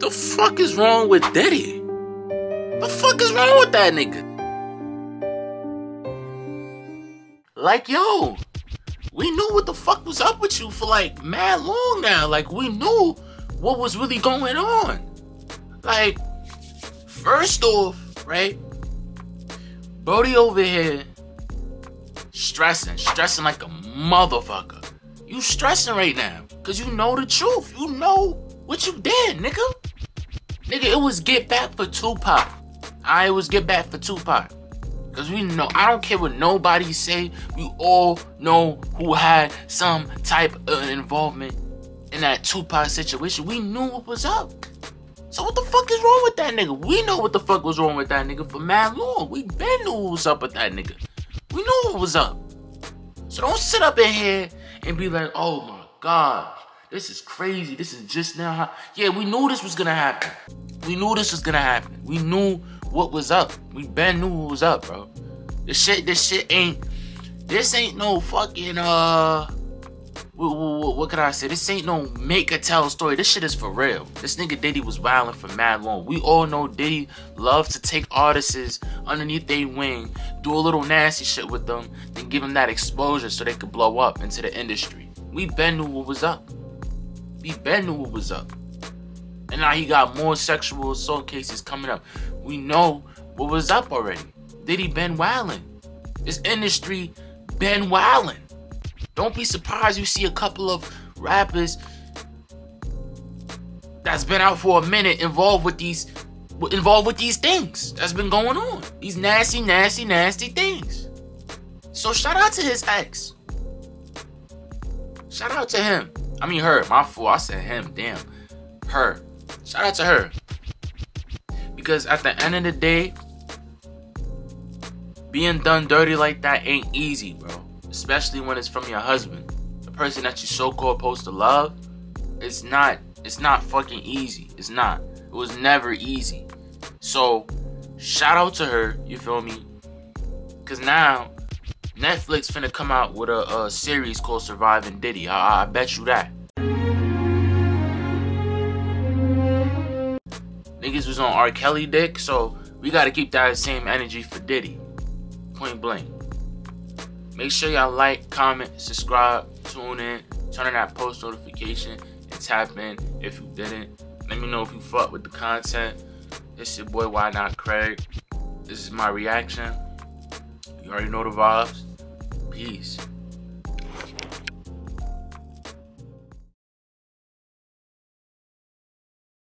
The fuck is wrong with Diddy? The fuck is wrong with that nigga? Like, yo, we knew what the fuck was up with you for like mad long now. Like, we knew what was really going on. Like, first off, right? Brody over here stressing, stressing like a motherfucker. You stressing right now because you know the truth. You know what you did, nigga. Nigga, it was get back for Tupac. I was get back for Tupac. Cause we know, I don't care what nobody say. We all know who had some type of involvement in that Tupac situation. We knew what was up. So what the fuck is wrong with that nigga? We know what the fuck was wrong with that nigga for mad long. We been knew what was up with that nigga. We knew what was up. So don't sit up in here and be like, oh my god, this is crazy. This is just now. How... Yeah, we knew this was gonna happen. We knew this was gonna happen. We knew what was up. We been knew what was up, bro. This shit, this shit ain't. This ain't no fucking uh. What, what, what can I say? This ain't no make or tell story. This shit is for real. This nigga Diddy was wilding for mad long. We all know Diddy loves to take artists underneath their wing, do a little nasty shit with them, then give them that exposure so they could blow up into the industry. We been knew what was up. We been knew what was up. And now he got more sexual assault cases coming up. We know what was up already. Diddy been wilding. This industry been wilding. Don't be surprised you see a couple of rappers that's been out for a minute involved with these involved with these things that's been going on. These nasty, nasty, nasty things. So shout out to his ex. Shout out to him. I mean her. My fool. I said him. Damn. Her. Shout out to her. Because at the end of the day, being done dirty like that ain't easy, bro especially when it's from your husband, the person that you so-called supposed to love. It's not. It's not fucking easy. It's not. It was never easy. So, shout out to her. You feel me? Cause now Netflix finna come out with a, a series called Surviving Diddy. I, I bet you that. Niggas was on R. Kelly dick, so we gotta keep that same energy for Diddy. Point blank. Make sure y'all like, comment, subscribe, tune in, turn on that post notification, and tap in if you didn't. Let me know if you fuck with the content. It's your boy Why Not Craig. This is my reaction. You already know the vibes. Peace.